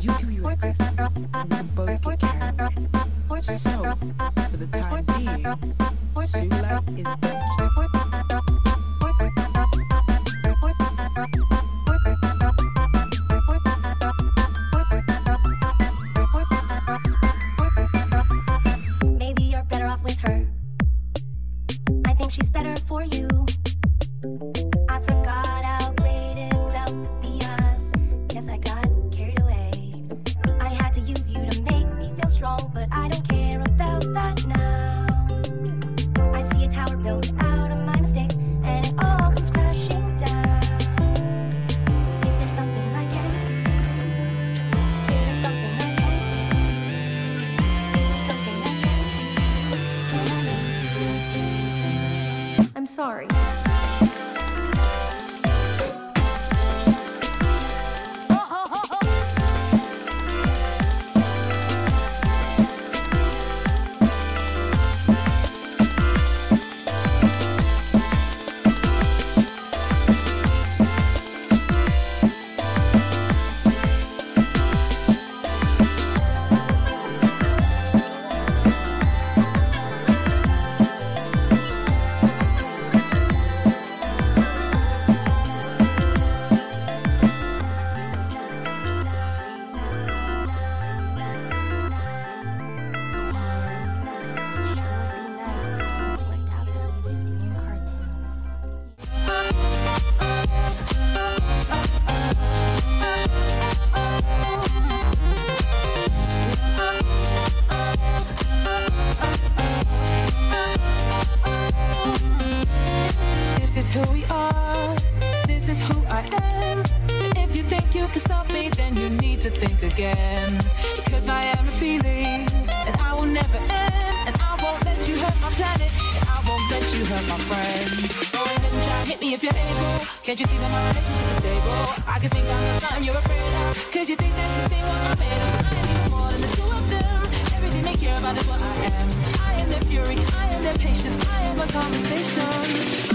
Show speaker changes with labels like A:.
A: You do your best, and you both get carried. So, for the time being, Sula is benched.
B: sorry.
A: Can stop me, then you need to think again. Cause I am a feeling, and I will never end. And I won't let you hurt my planet, and I won't let you hurt my friends. Go ahead and try, hit me if you're able. Can't you see that my relationship is stable? I can sing down something you're afraid of. Cause you think that you see what I'm made of. I am more than the two of them. Everything they care about is what I am. I am their fury, I am their patience, I am a conversation.